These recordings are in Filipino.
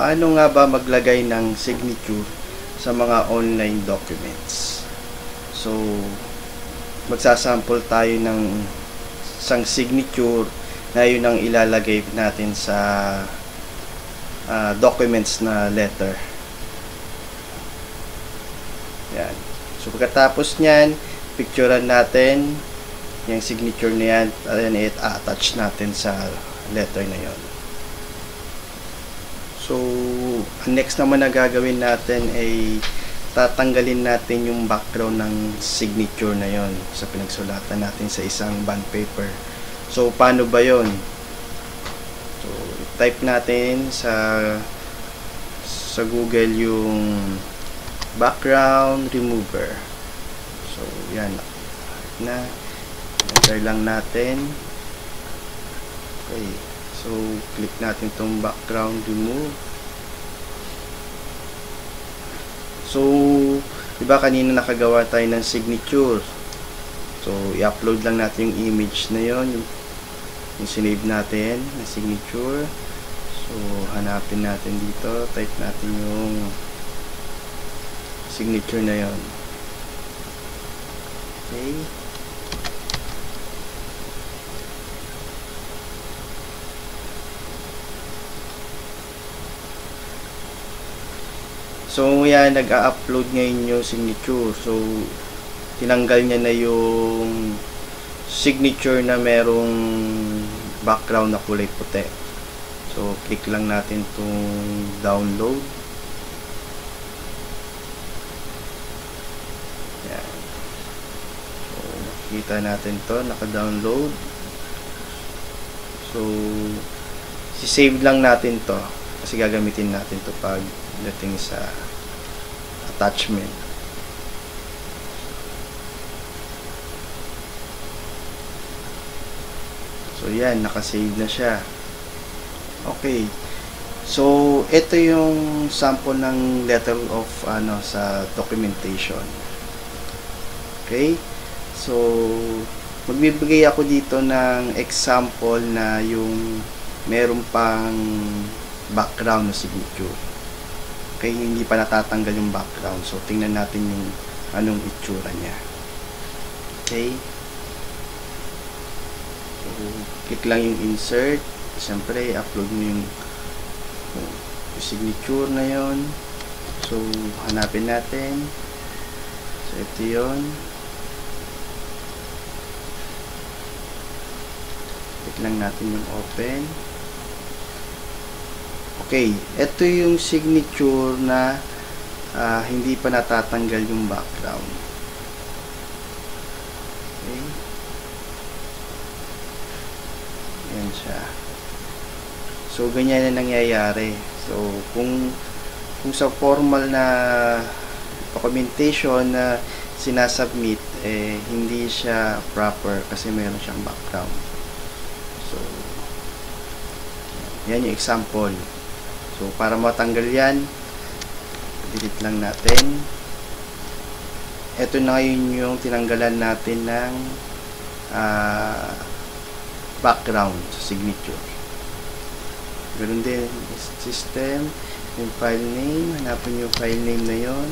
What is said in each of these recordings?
paano nga ba maglagay ng signature sa mga online documents? So, magsasample tayo ng isang signature na yun ang ilalagay natin sa uh, documents na letter. Yan. So, pagkatapos nyan, picturean natin yung signature na yan, and i-attach natin sa letter na yon. So, next naman na gagawin natin ay tatanggalin natin yung background ng signature na yon sa pinagsulatan natin sa isang bond paper. So, paano ba yon? So, type natin sa sa Google yung background remover. So, yan. Na. Enter lang natin. Okay. So, click natin itong background remove. So, di ba kanina nakagawa tayo ng signature. So, i-upload lang natin yung image na yon yung, yung sinave natin na signature. So, hanapin natin dito. Type natin yung signature na yon Okay. So, yan, nag-a-upload ngayon yung signature. So, tinanggal niya na yung signature na merong background na kulay puti. So, click lang natin itong download. Yan. So, makikita natin to naka-download. So, si-save lang natin to kasi gagamitin natin to pag dating sa attachment. So yan nakasave na siya. Okay. So ito yung sample ng letter of ano sa documentation. Okay? So magbibigay ako dito ng example na yung meron pang background na signature kaya hindi pa natatanggal yung background. So, tingnan natin yung anong itsura niya. Okay. So, click lang yung insert. Siyempre, upload mo yung, yung signature na yon So, hanapin natin. So, ito yon Click lang natin yung open. Okay, ito yung signature na uh, hindi pa natatanggal yung background. Okay. Yan siya. So, ganyan na nangyayari. So, kung kung sa formal na documentation na sinasubmit, eh, hindi siya proper kasi meron siyang background. So, yan yung example. So, para matanggal yan, delete lang natin. Ito na ngayon yung tinanggalan natin ng uh, background signature. Ganun din, system, yung file name, hanapin yung file name na yon.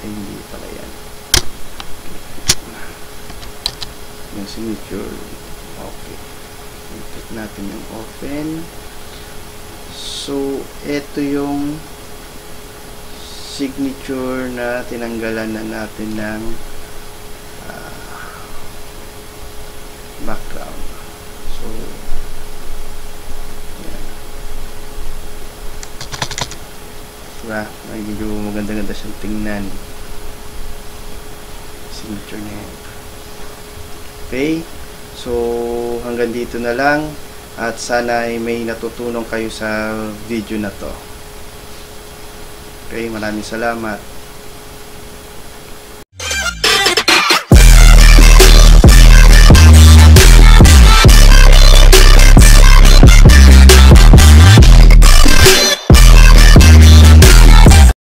Ay, hindi pala yan. Yung signature, okay. Click natin yung open. So, ito yung signature na tinanggalan na natin ng uh, background. So, yan. Diba? Medyo maganda-ganda siyang tingnan. Signature na yan. Okay? So, hanggang dito na lang at sana ay may natutunan kayo sa video na to. Okay, maraming salamat.